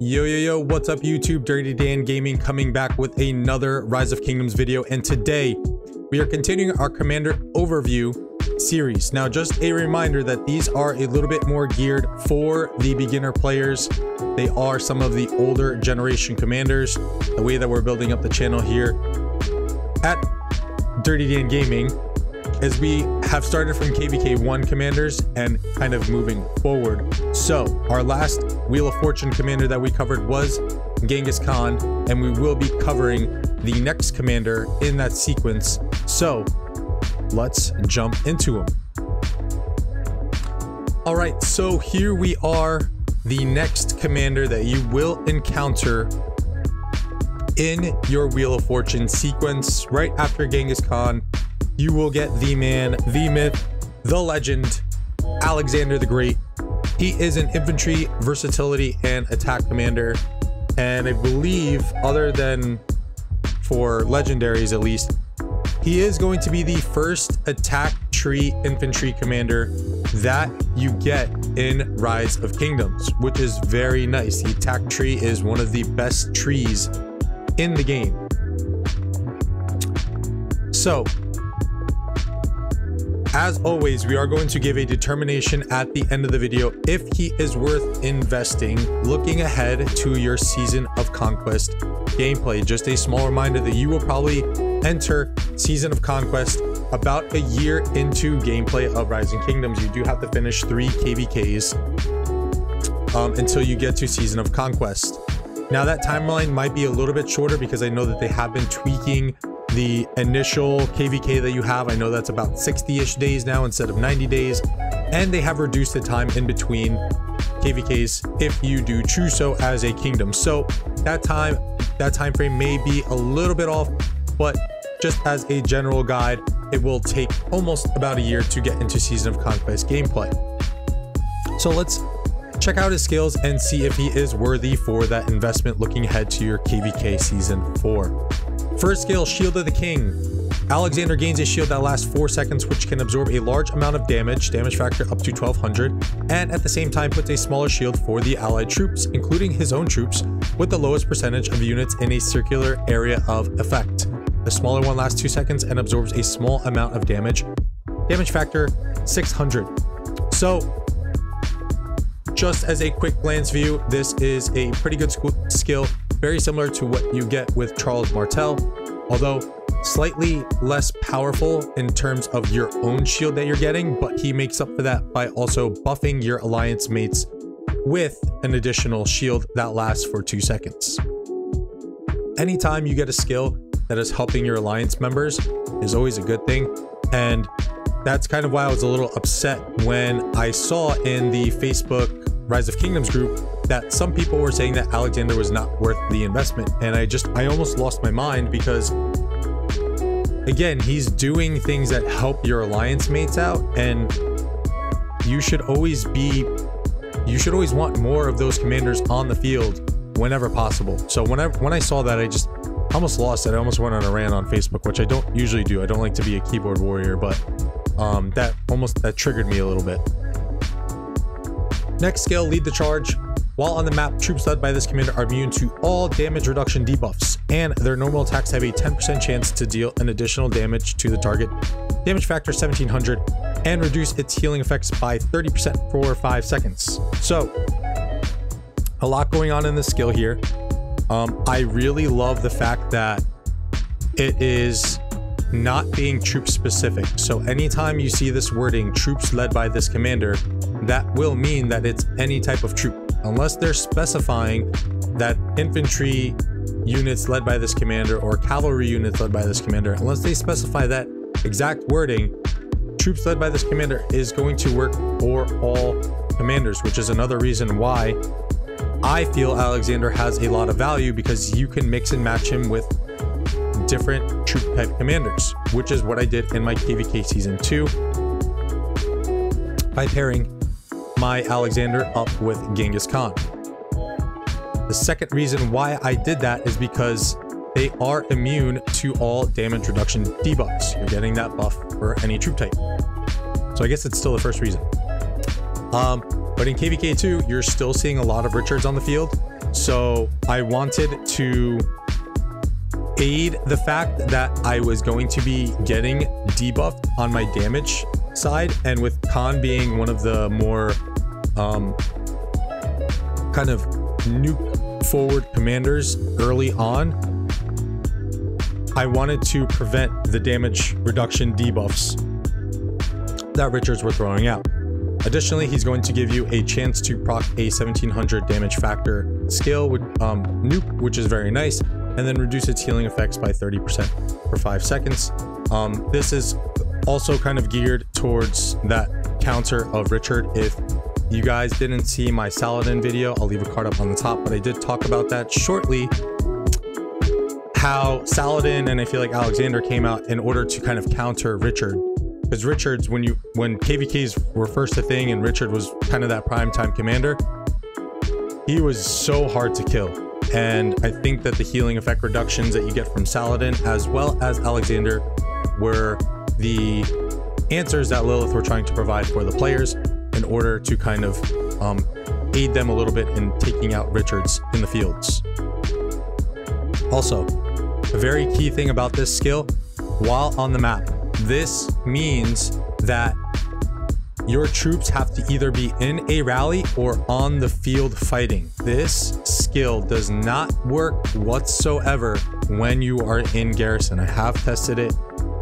Yo, yo, yo, what's up YouTube? Dirty Dan Gaming coming back with another Rise of Kingdoms video. And today we are continuing our Commander Overview series. Now, just a reminder that these are a little bit more geared for the beginner players. They are some of the older generation commanders. The way that we're building up the channel here at Dirty Dan Gaming as we have started from KVK 1 commanders and kind of moving forward. So, our last Wheel of Fortune commander that we covered was Genghis Khan, and we will be covering the next commander in that sequence. So, let's jump into him. All right, so here we are, the next commander that you will encounter in your Wheel of Fortune sequence right after Genghis Khan you will get the man, the myth, the legend, Alexander the Great. He is an infantry, versatility, and attack commander. And I believe, other than for legendaries at least, he is going to be the first attack tree infantry commander that you get in Rise of Kingdoms, which is very nice. The attack tree is one of the best trees in the game. So, as always, we are going to give a determination at the end of the video if he is worth investing looking ahead to your Season of Conquest gameplay. Just a small reminder that you will probably enter Season of Conquest about a year into gameplay of Rise of Kingdoms. You do have to finish three KVKs um, until you get to Season of Conquest. Now that timeline might be a little bit shorter because I know that they have been tweaking the initial KVK that you have. I know that's about 60-ish days now instead of 90 days. And they have reduced the time in between KVKs if you do choose so as a kingdom. So that time, that time frame may be a little bit off, but just as a general guide, it will take almost about a year to get into Season of Conquest gameplay. So let's check out his skills and see if he is worthy for that investment looking ahead to your KVK Season 4. First skill, Shield of the King. Alexander gains a shield that lasts 4 seconds which can absorb a large amount of damage, damage factor up to 1200, and at the same time puts a smaller shield for the allied troops, including his own troops, with the lowest percentage of units in a circular area of effect. The smaller one lasts 2 seconds and absorbs a small amount of damage. Damage factor 600. So, just as a quick glance view, this is a pretty good skill very similar to what you get with Charles Martel, although slightly less powerful in terms of your own shield that you're getting, but he makes up for that by also buffing your alliance mates with an additional shield that lasts for two seconds. Anytime you get a skill that is helping your alliance members is always a good thing, and that's kind of why I was a little upset when I saw in the Facebook Rise of Kingdoms group that some people were saying that Alexander was not worth the investment. And I just, I almost lost my mind because again, he's doing things that help your alliance mates out and you should always be, you should always want more of those commanders on the field whenever possible. So whenever, when I saw that, I just almost lost it. I almost went on a rant on Facebook, which I don't usually do. I don't like to be a keyboard warrior, but um, that almost, that triggered me a little bit. Next skill, lead the charge. While on the map, troops led by this commander are immune to all damage reduction debuffs, and their normal attacks have a 10% chance to deal an additional damage to the target, damage factor 1700, and reduce its healing effects by 30% for 5 seconds. So, a lot going on in this skill here. Um, I really love the fact that it is not being troop specific. So anytime you see this wording, troops led by this commander, that will mean that it's any type of troop unless they're specifying that infantry units led by this commander or cavalry units led by this commander, unless they specify that exact wording, troops led by this commander is going to work for all commanders, which is another reason why I feel Alexander has a lot of value because you can mix and match him with different troop type commanders, which is what I did in my KVK Season 2 by pairing my Alexander up with Genghis Khan. The second reason why I did that is because they are immune to all damage reduction debuffs. You're getting that buff for any troop type. So I guess it's still the first reason. Um, but in KVK2, you're still seeing a lot of Richards on the field. So I wanted to aid the fact that I was going to be getting debuffed on my damage side. And with Khan being one of the more um, kind of nuke forward commanders early on, I wanted to prevent the damage reduction debuffs that Richards were throwing out. Additionally, he's going to give you a chance to proc a 1700 damage factor skill with um, nuke, which is very nice, and then reduce its healing effects by 30% for 5 seconds. Um, this is also kind of geared towards that counter of Richard. If you guys didn't see my Saladin video, I'll leave a card up on the top, but I did talk about that shortly. How Saladin and I feel like Alexander came out in order to kind of counter Richard because Richards, when you when KVKs were first a thing and Richard was kind of that prime time commander, he was so hard to kill. And I think that the healing effect reductions that you get from Saladin as well as Alexander were the answers that Lilith were trying to provide for the players in order to kind of um, aid them a little bit in taking out Richards in the fields. Also, a very key thing about this skill, while on the map, this means that your troops have to either be in a rally or on the field fighting. This skill does not work whatsoever when you are in garrison. I have tested it.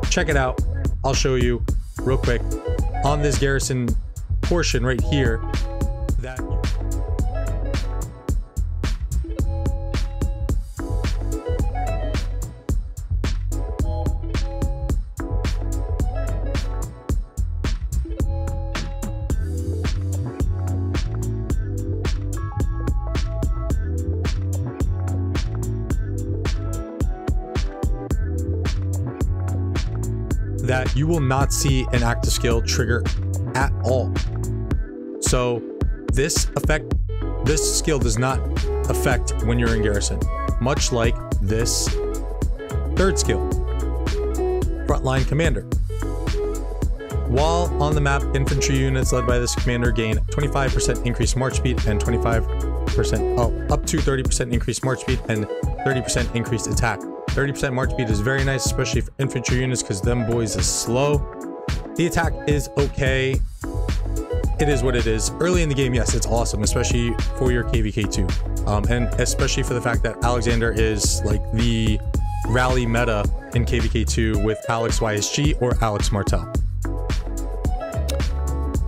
Check it out. I'll show you real quick on this garrison portion right here that that you will not see an active skill trigger at all. So this effect, this skill does not affect when you're in garrison, much like this third skill, frontline commander. While on the map, infantry units led by this commander gain 25% increased march speed and 25% oh, up to 30% increased march speed and 30% increased attack. 30% march speed is very nice, especially for infantry units because them boys is slow. The attack is okay. It is what it is. Early in the game, yes, it's awesome, especially for your KVK2. Um, and especially for the fact that Alexander is like the rally meta in KVK2 with Alex YSG or Alex Martel.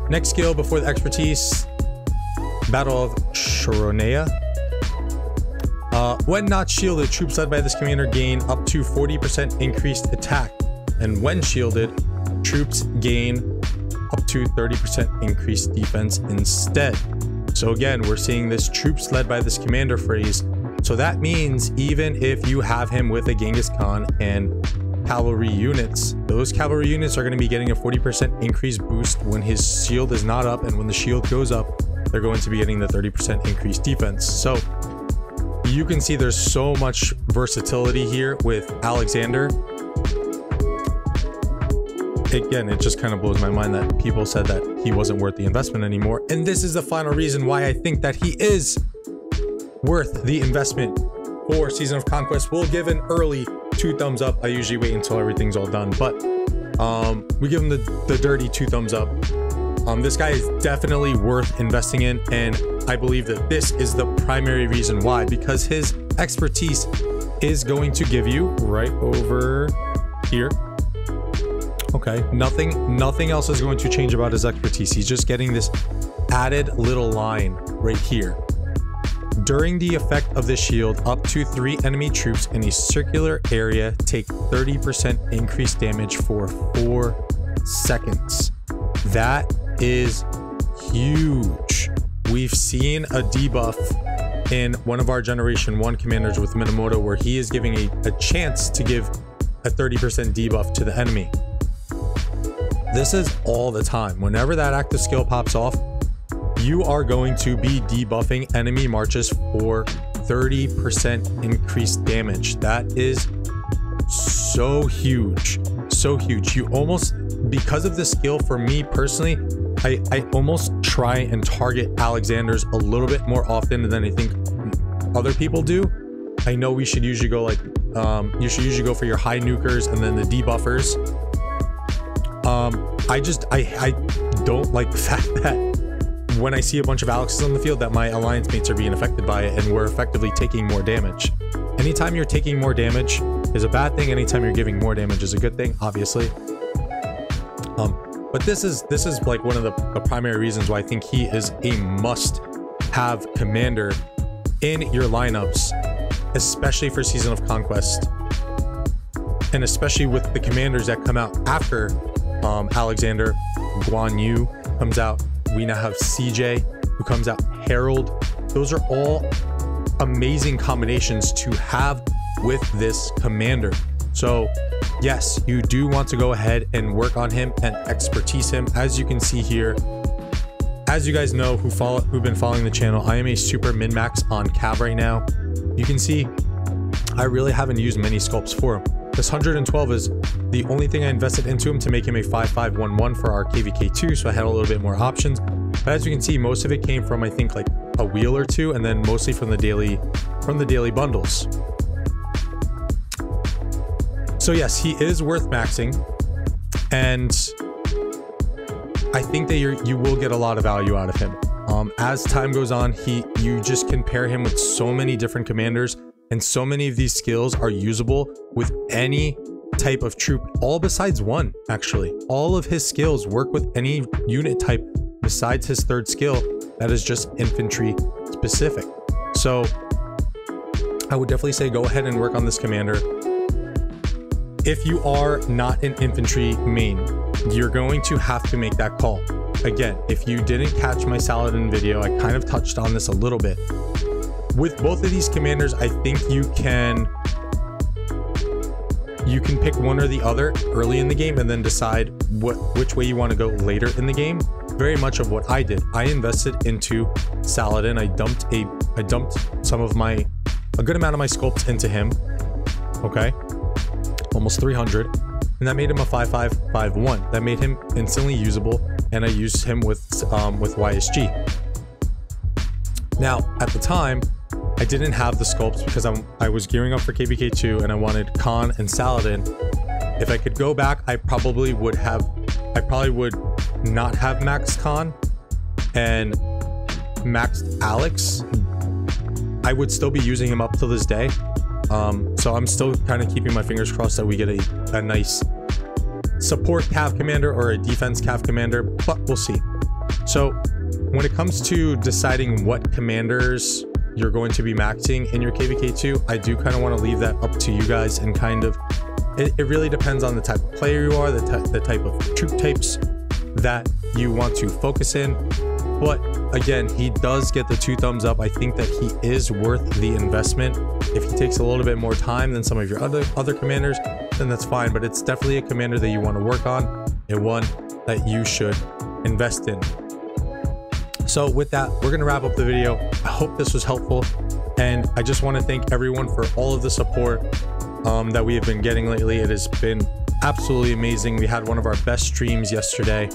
Next skill before the expertise, Battle of Chaeronea. Uh, when not shielded, troops led by this commander gain up to 40% increased attack. And when shielded, troops gain up to 30% increased defense instead. So again, we're seeing this troops led by this commander phrase. So that means even if you have him with a Genghis Khan and cavalry units, those cavalry units are going to be getting a 40% increased boost when his shield is not up. And when the shield goes up, they're going to be getting the 30% increased defense. So you can see there's so much versatility here with Alexander. Again, it just kind of blows my mind that people said that he wasn't worth the investment anymore. And this is the final reason why I think that he is worth the investment for Season of Conquest. We'll give an early two thumbs up. I usually wait until everything's all done, but um, we give him the, the dirty two thumbs up. Um, this guy is definitely worth investing in, and I believe that this is the primary reason why, because his expertise is going to give you right over here. Okay, nothing, nothing else is going to change about his expertise. He's just getting this added little line right here. During the effect of this shield, up to three enemy troops in a circular area take 30% increased damage for four seconds. That is huge. We've seen a debuff in one of our Generation 1 commanders with Minamoto where he is giving a, a chance to give a 30% debuff to the enemy. This is all the time. Whenever that active skill pops off, you are going to be debuffing enemy marches for 30% increased damage. That is so huge. So huge. You almost, because of the skill for me personally, I, I almost try and target Alexander's a little bit more often than I think other people do. I know we should usually go like, um, you should usually go for your high nukers and then the debuffers. Um, I just, I, I don't like the fact that when I see a bunch of Alexes on the field that my alliance mates are being affected by it and we're effectively taking more damage. Anytime you're taking more damage is a bad thing. Anytime you're giving more damage is a good thing, obviously. Um, but this is this is like one of the, the primary reasons why I think he is a must-have commander in your lineups, especially for Season of Conquest, and especially with the commanders that come out after um, Alexander. Guan Yu comes out. We now have CJ who comes out. Harald. Those are all amazing combinations to have with this commander. So yes, you do want to go ahead and work on him and expertise him. As you can see here, as you guys know who follow who've been following the channel, I am a super min-max on Cav right now. You can see I really haven't used many sculpts for him. This 112 is the only thing I invested into him to make him a 5511 for our KVK2, so I had a little bit more options. But as you can see, most of it came from I think like a wheel or two, and then mostly from the daily from the daily bundles. So yes, he is worth maxing, and I think that you you will get a lot of value out of him. Um, as time goes on, he you just can pair him with so many different commanders, and so many of these skills are usable with any type of troop, all besides one, actually. All of his skills work with any unit type besides his third skill that is just infantry specific. So I would definitely say go ahead and work on this commander. If you are not an infantry main, you're going to have to make that call. Again, if you didn't catch my Saladin video, I kind of touched on this a little bit. With both of these commanders, I think you can you can pick one or the other early in the game and then decide what which way you want to go later in the game. Very much of what I did. I invested into Saladin. I dumped a I dumped some of my a good amount of my sculpts into him. Okay almost 300, and that made him a 5551. That made him instantly usable, and I used him with um, with YSG. Now, at the time, I didn't have the sculpts because I'm, I was gearing up for KVK2 and I wanted Khan and Saladin. If I could go back, I probably would have, I probably would not have Max Khan and maxed Alex. I would still be using him up to this day, um, so I'm still kind of keeping my fingers crossed that we get a, a nice support cav commander or a defense cav commander, but we'll see. So when it comes to deciding what commanders you're going to be maxing in your KVK2, I do kind of want to leave that up to you guys and kind of, it, it really depends on the type of player you are, the, the type of troop types that you want to focus in. But again, he does get the two thumbs up. I think that he is worth the investment. If he takes a little bit more time than some of your other other commanders, then that's fine. But it's definitely a commander that you want to work on and one that you should invest in. So with that, we're going to wrap up the video. I hope this was helpful. And I just want to thank everyone for all of the support um, that we have been getting lately. It has been absolutely amazing. We had one of our best streams yesterday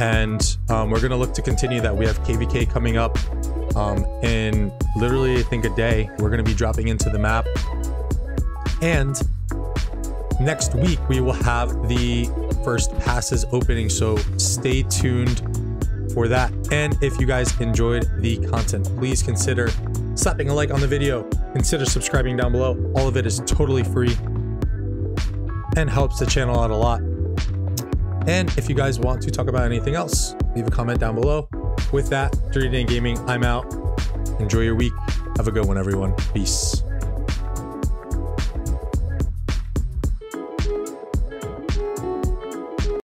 and um, we're gonna look to continue that. We have KVK coming up um, in literally, I think, a day. We're gonna be dropping into the map, and next week we will have the first passes opening. So stay tuned for that. And if you guys enjoyed the content, please consider slapping a like on the video. Consider subscribing down below. All of it is totally free and helps the channel out a lot. And if you guys want to talk about anything else, leave a comment down below. With that, Dirty Dan Gaming, I'm out. Enjoy your week. Have a good one, everyone. Peace.